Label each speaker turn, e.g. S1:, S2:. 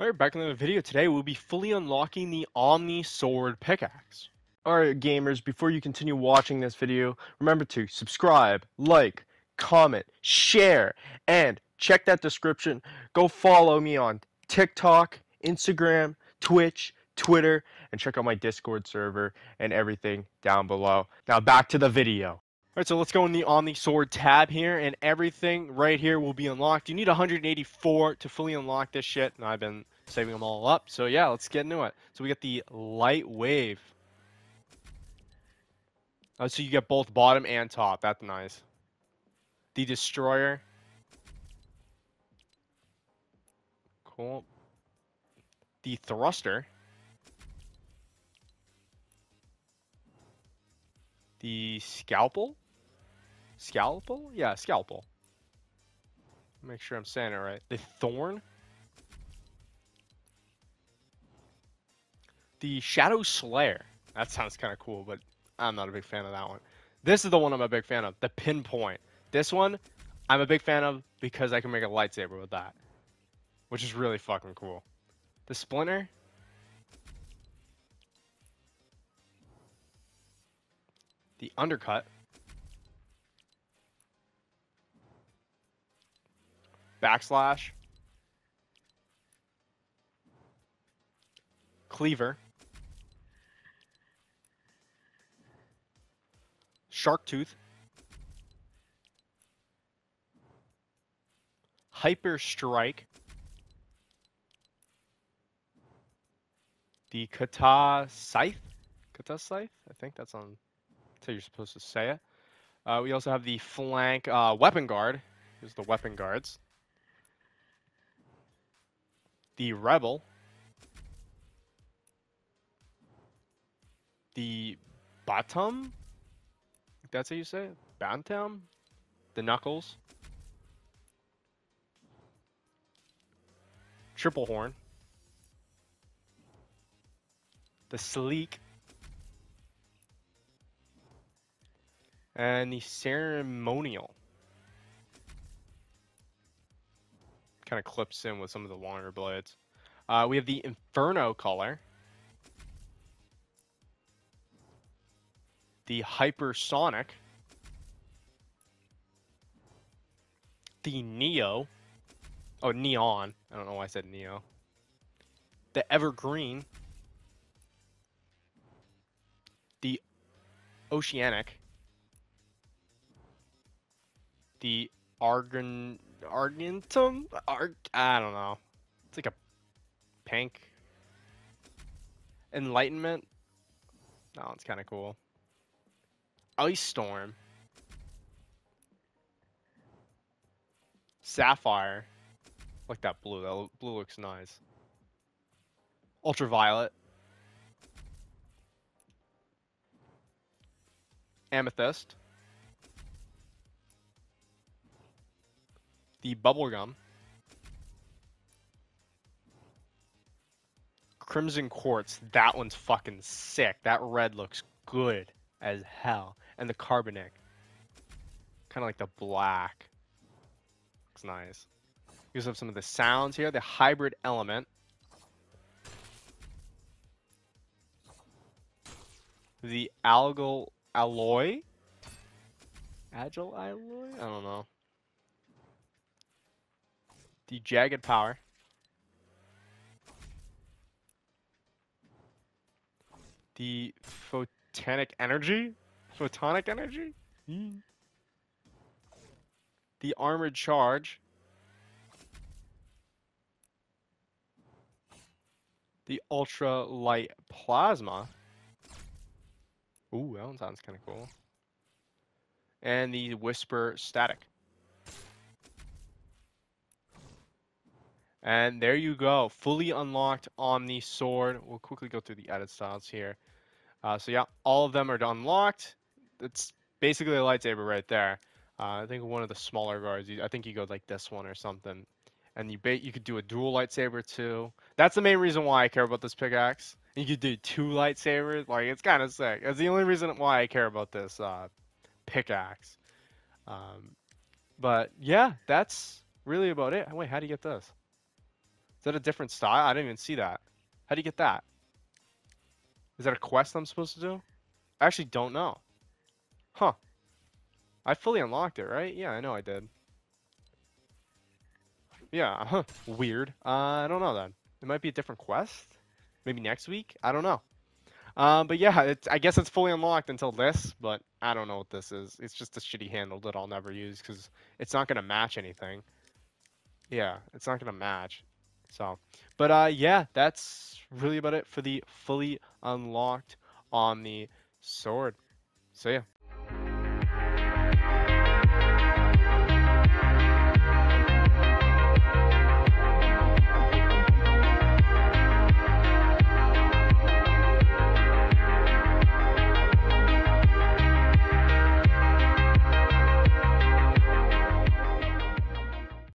S1: Alright, back in the video today, we'll be fully unlocking the Omni Sword pickaxe.
S2: Alright gamers, before you continue watching this video, remember to subscribe, like, comment, share, and check that description. Go follow me on TikTok, Instagram, Twitch, Twitter, and check out my Discord server and everything down below. Now back to the video.
S1: Alright, so let's go in the Omni Sword tab here, and everything right here will be unlocked. You need 184 to fully unlock this shit, and I've been saving them all up. So yeah, let's get into it. So we get the Light Wave. Oh, so you get both bottom and top. That's nice. The Destroyer. Cool. The Thruster. The Scalpel. Scalpel? Yeah, Scalpel. Make sure I'm saying it right. The Thorn. The Shadow Slayer. That sounds kind of cool, but I'm not a big fan of that one. This is the one I'm a big fan of. The Pinpoint. This one, I'm a big fan of because I can make a lightsaber with that. Which is really fucking cool. The Splinter. The Undercut. Backslash. Cleaver. Shark Tooth. Hyper Strike. The Kata Scythe. Kata Scythe? I think that's on. How you're supposed to say it. Uh, we also have the flank uh, weapon guard. Here's the weapon guards. The Rebel. The Bottom. That's how you say it? Bantam? The Knuckles. Triple Horn. The Sleek. And the Ceremonial. Kind of clips in with some of the longer blades. Uh, we have the Inferno color. the Hypersonic, the Neo, oh, Neon, I don't know why I said Neo, the Evergreen, the Oceanic, the Argon, Argentum, Arg, I don't know, it's like a pink, Enlightenment, oh, it's kind of cool. Ice Storm. Sapphire. Like that blue. That blue looks nice. Ultraviolet. Amethyst. The bubblegum. Crimson Quartz. That one's fucking sick. That red looks good as hell and the carbonic. Kind of like the black. Looks nice. You have some of the sounds here. The hybrid element. The algal alloy. Agile alloy? I don't know. The jagged power. The photonic energy. Photonic energy? The armored charge. The ultra light plasma. Ooh, that one sounds kind of cool. And the whisper static. And there you go, fully unlocked Omni Sword. We'll quickly go through the edit styles here. Uh, so yeah, all of them are unlocked it's basically a lightsaber right there. Uh, I think one of the smaller guards. I think you go like this one or something, and you ba- you could do a dual lightsaber too. That's the main reason why I care about this pickaxe. You could do two lightsabers. Like it's kind of sick. It's the only reason why I care about this uh, pickaxe. Um, but yeah, that's really about it. Wait, how do you get this? Is that a different style? I didn't even see that. How do you get that? Is that a quest I'm supposed to do? I actually don't know. Huh. I fully unlocked it, right? Yeah, I know I did. Yeah, huh. Weird. Uh, I don't know then. It might be a different quest. Maybe next week? I don't know. Um, but yeah, it's, I guess it's fully unlocked until this, but I don't know what this is. It's just a shitty handle that I'll never use because it's not going to match anything. Yeah, it's not going to match. So, but uh, yeah, that's really about it for the fully unlocked on the sword. So yeah.